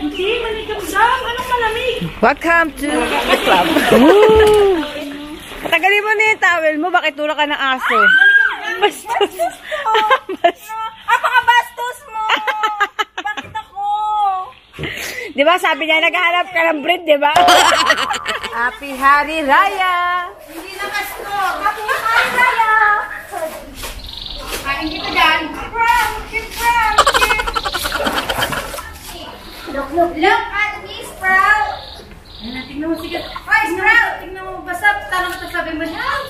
Hindi, maligam-gam. Anong malamig? Welcome to the club. Patagalin mo na yung towel mo. Bakit tulak ka ng aso? Bastos. Bastos. Apakabastos mo! Bakit ako? Di ba sabi niya naghahanap ka ng bread, di ba? Happy Hari Raya! Hindi na kasto. Happy Hari Raya! Kain kita Look, at me, Sprout! Ayan, tingnan mo, sige. Ay, Sprout! Tingnan mo, basta tanong ito sabi mo niya.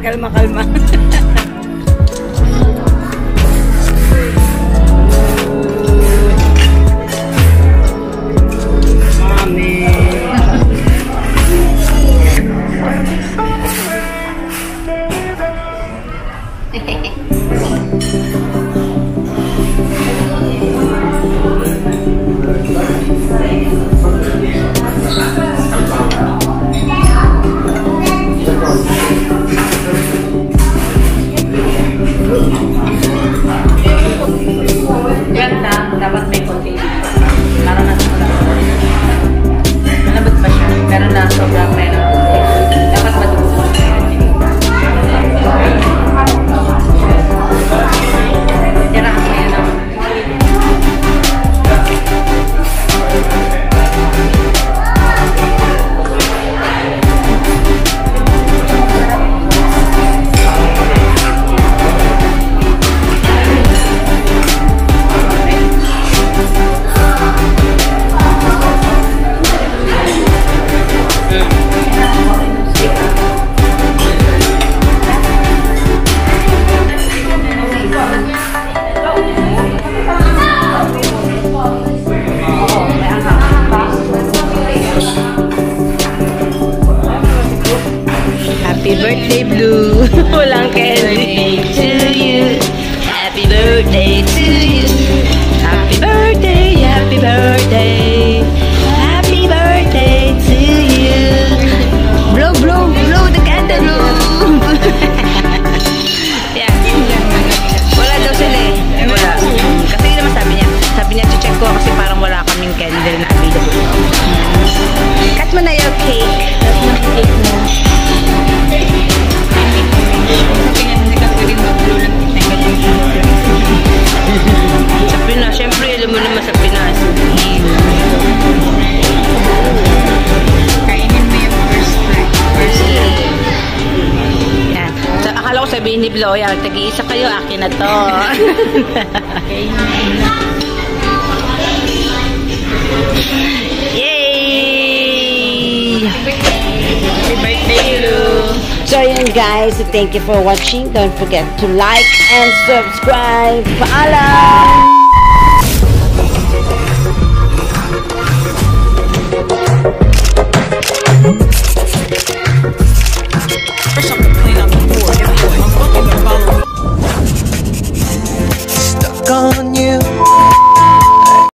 Kalma birthday, Blue. Walang candy. To you. Happy birthday to you. Akala ko sabihin ni Blo, yan, tag-iisa kayo, akin na to. Yay! Happy birthday, Lu. So, yun guys. Thank you for watching. Don't forget to like and subscribe. Paalam!